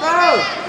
Go!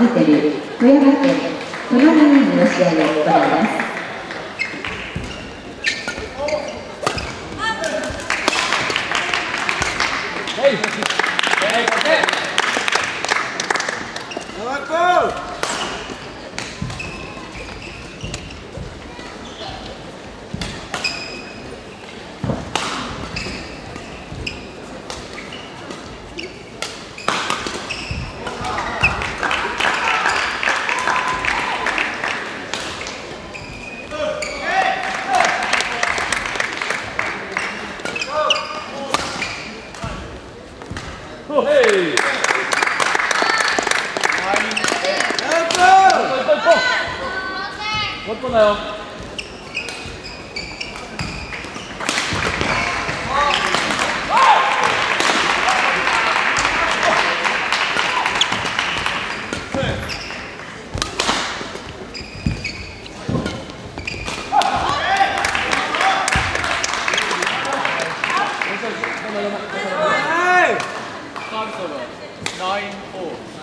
Jútenes. 9-4.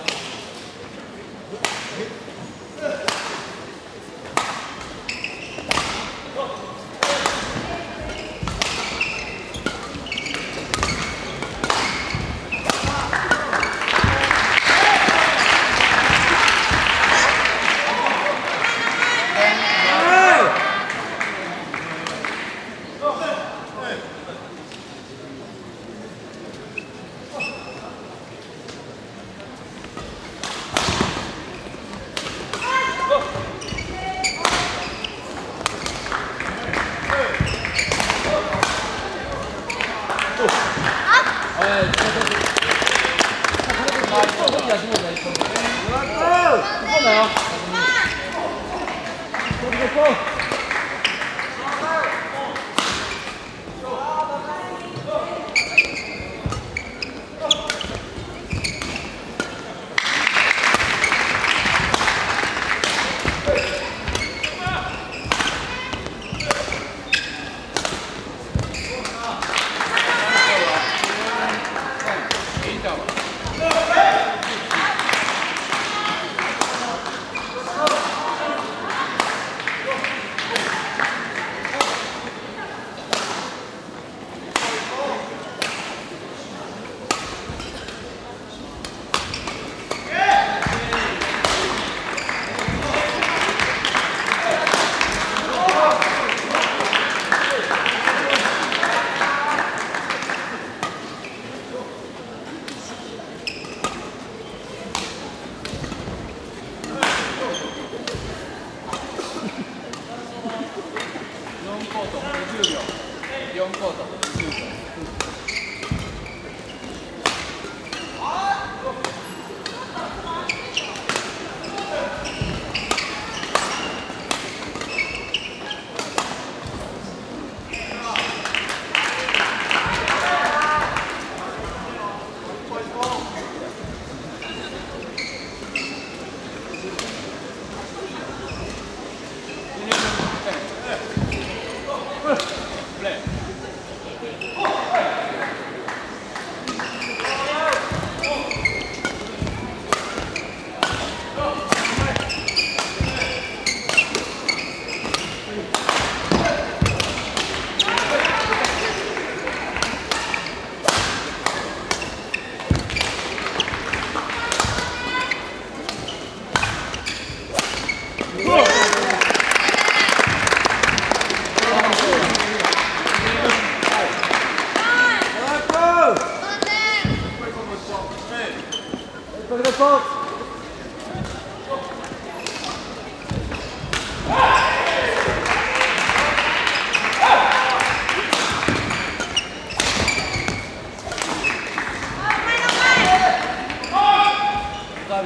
サ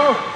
ー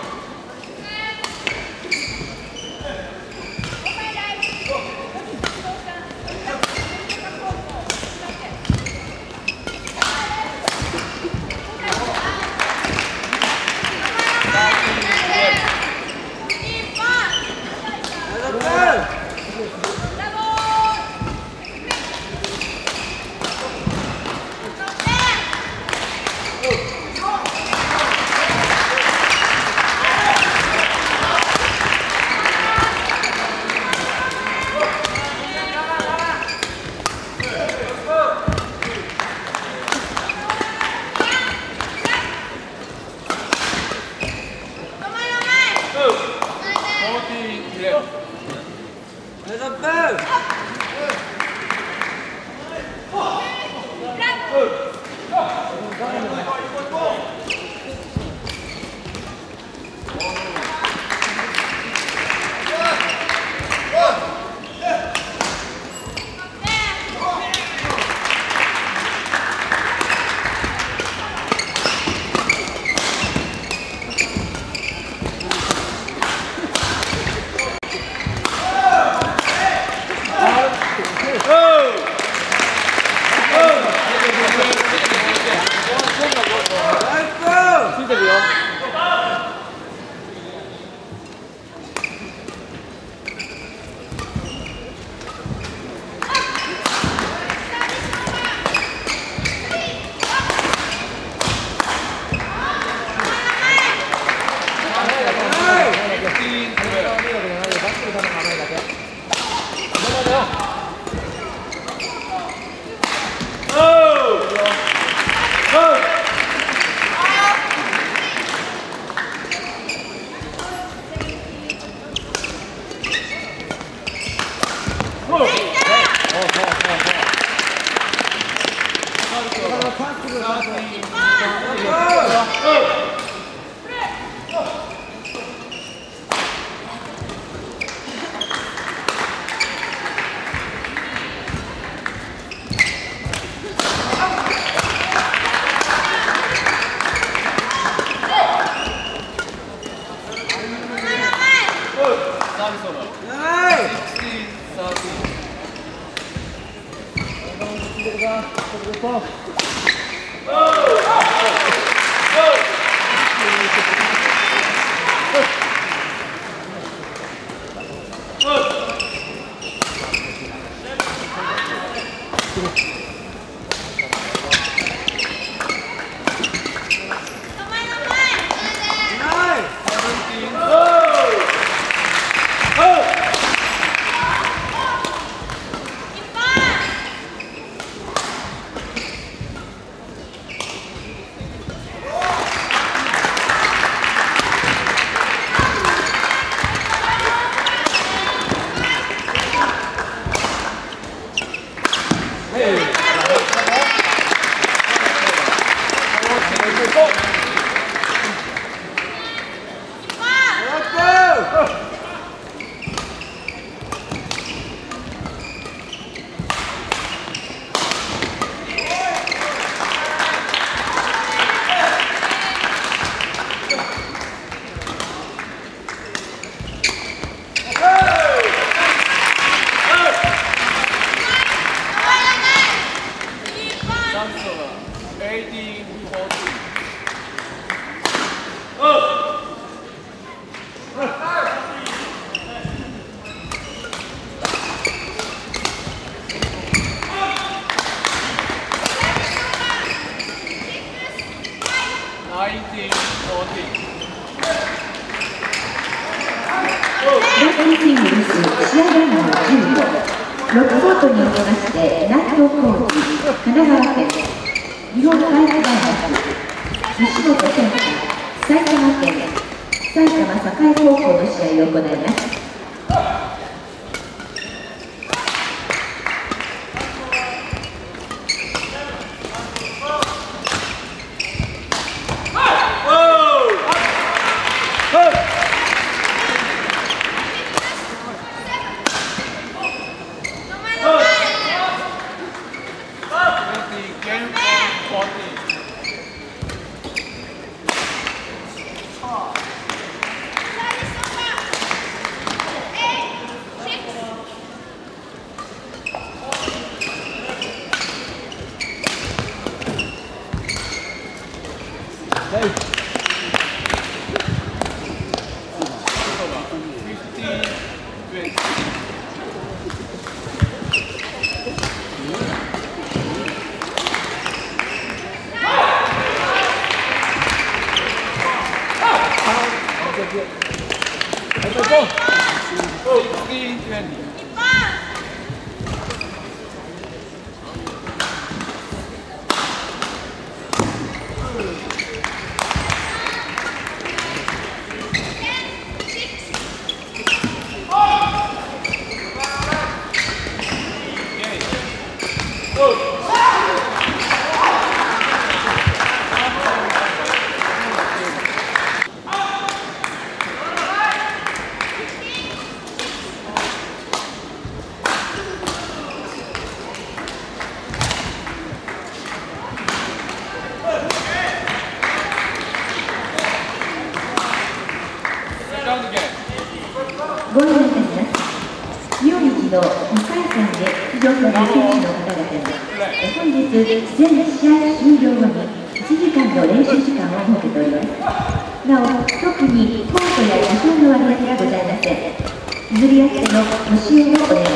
Thank you. 全試合終了後に1時間の練習時間を設けております。なお特にコートや時間の割り当てがございません。譲り合っての教えをお願いします。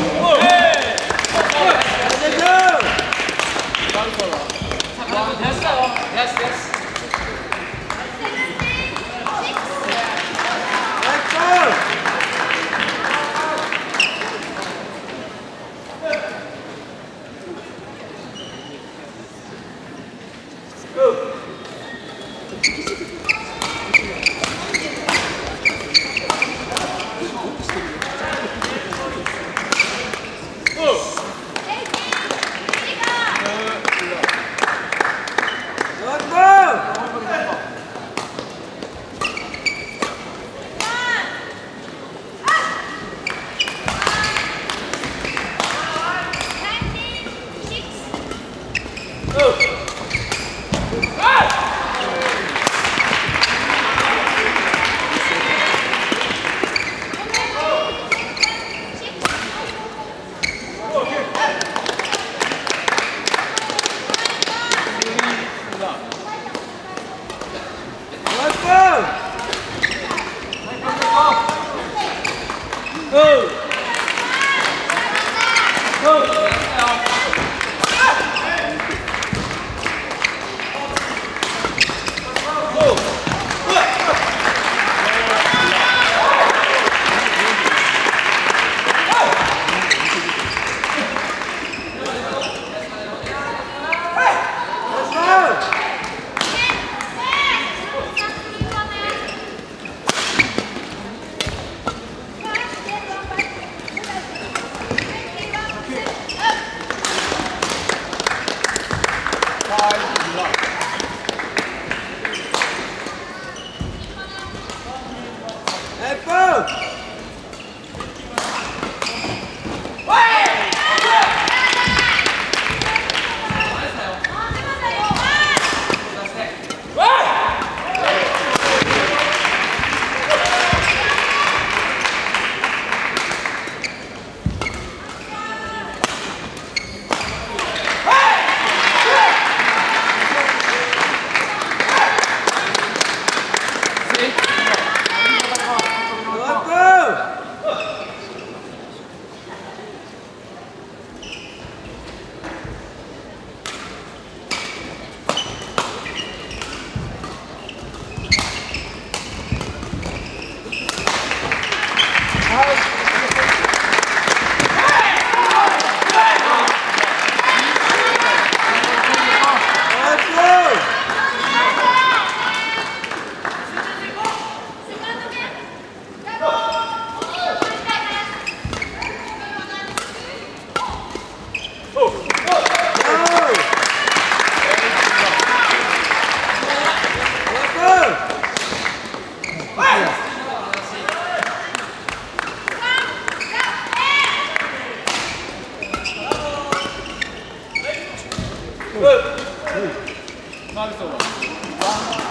マルソンは。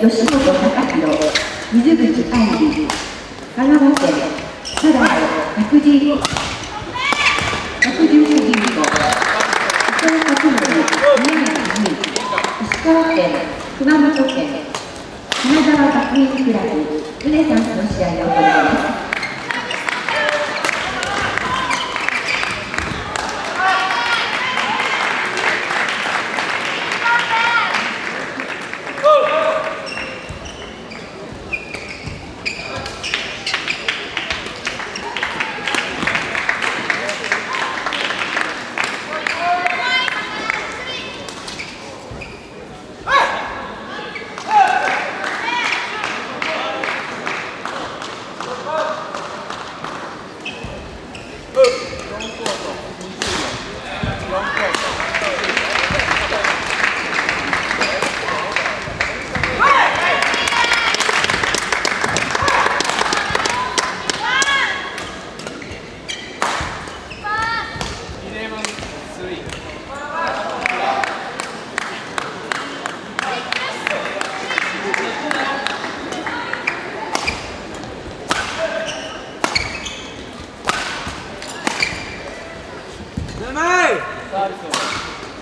吉本隆弘水口愛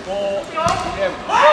four, seven.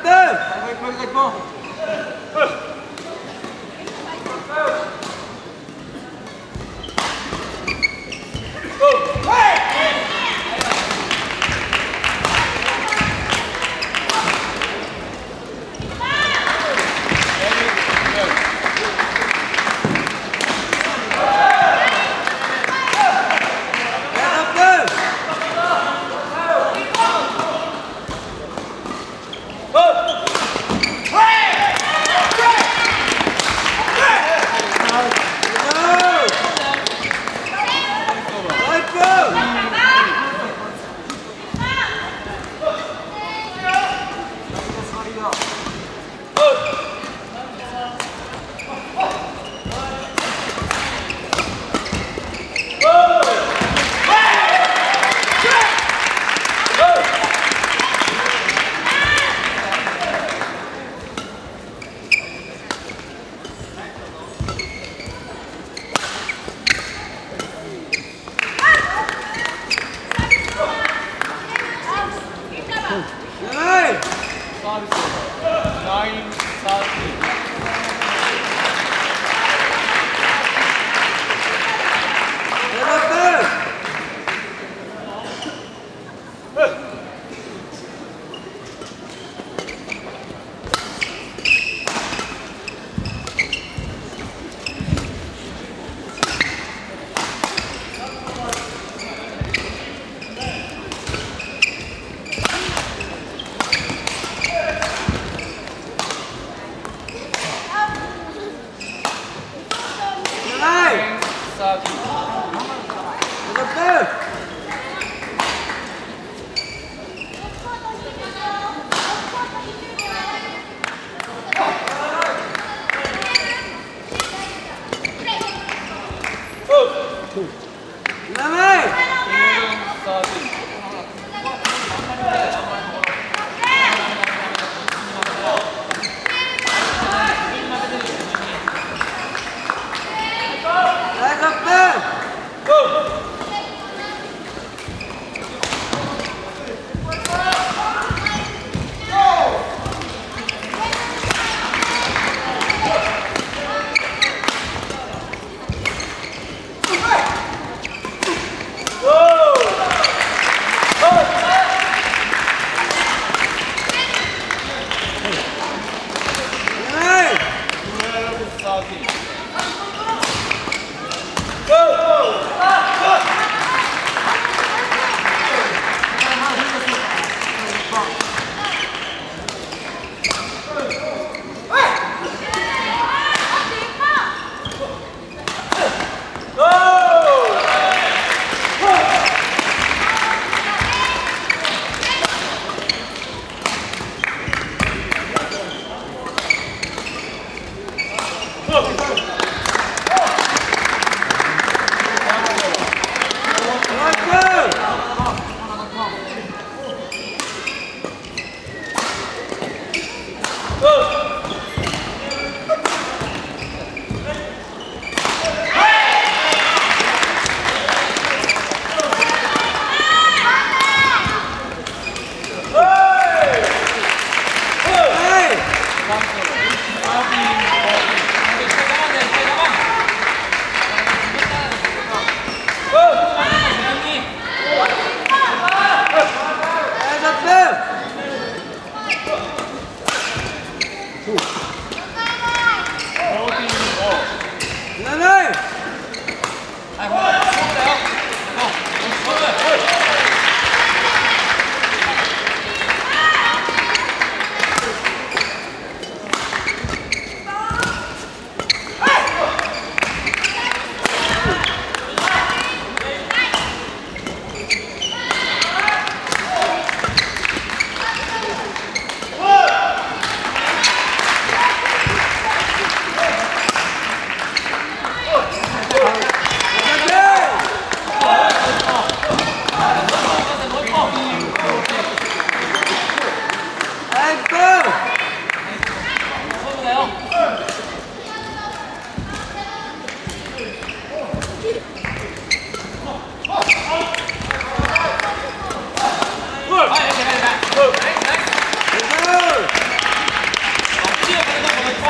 Captain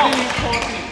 Now.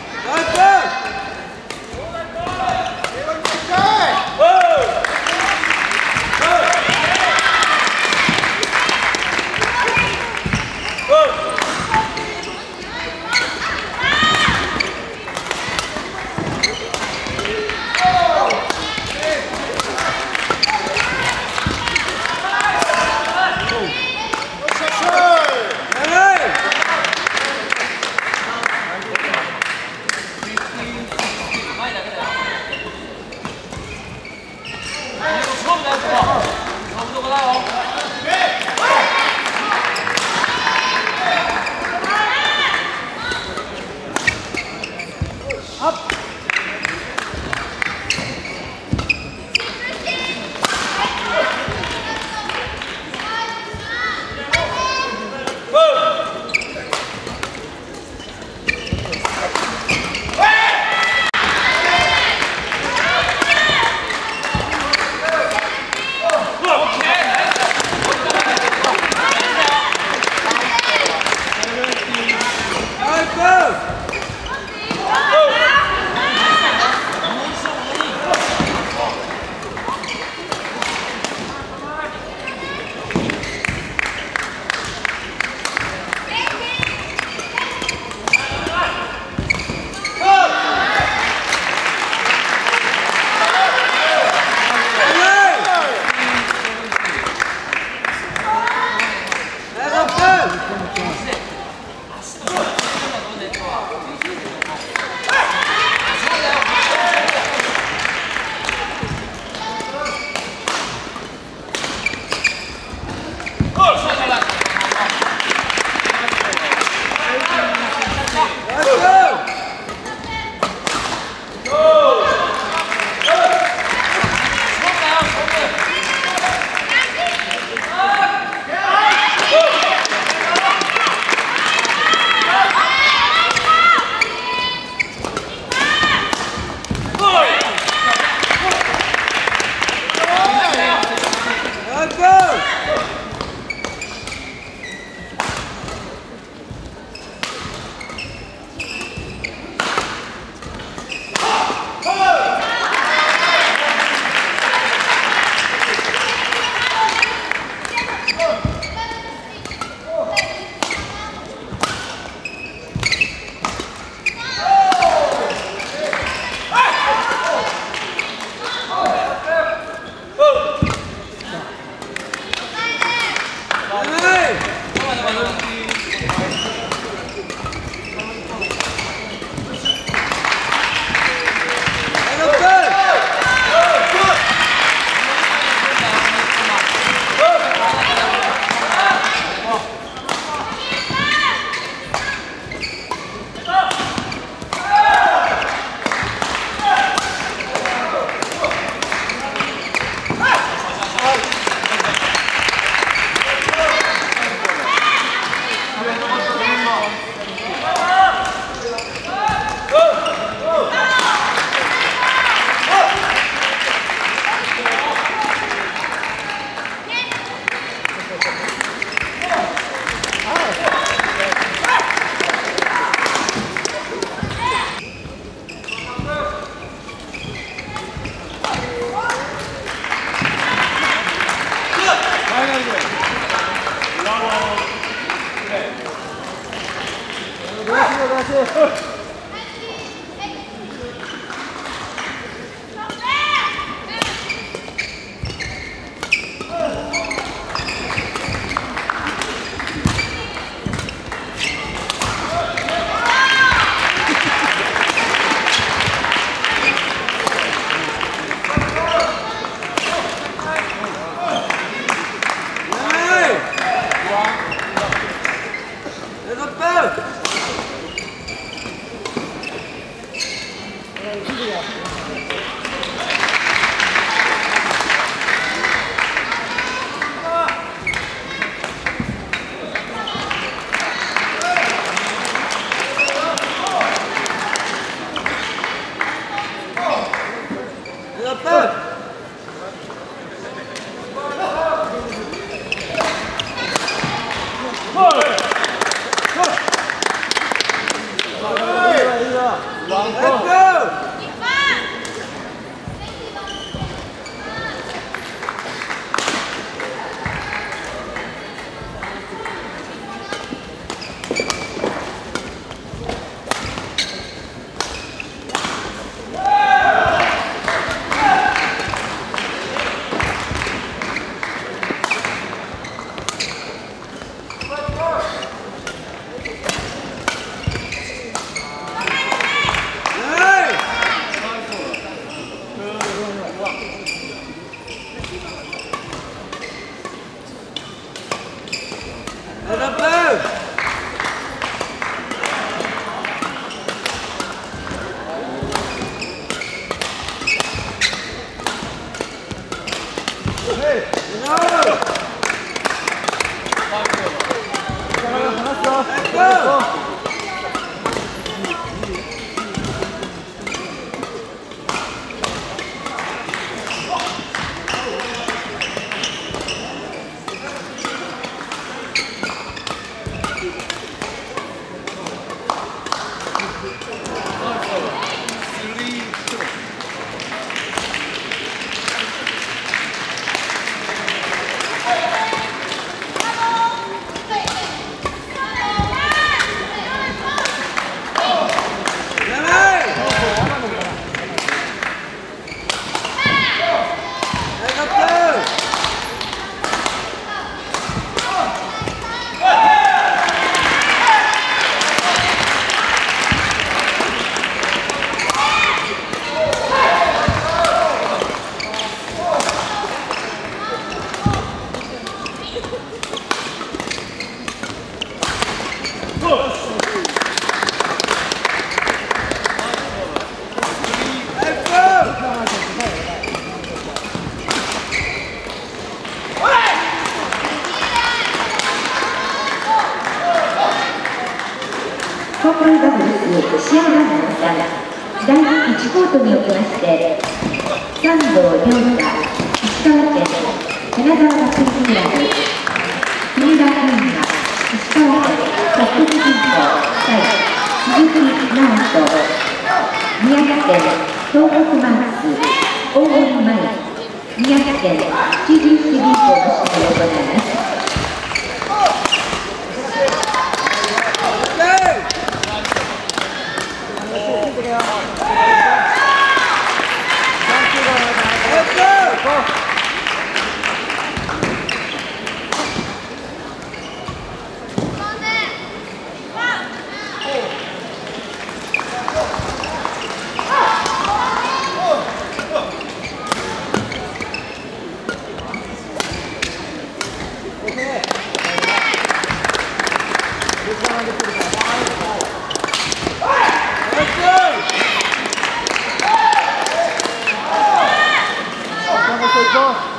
dos.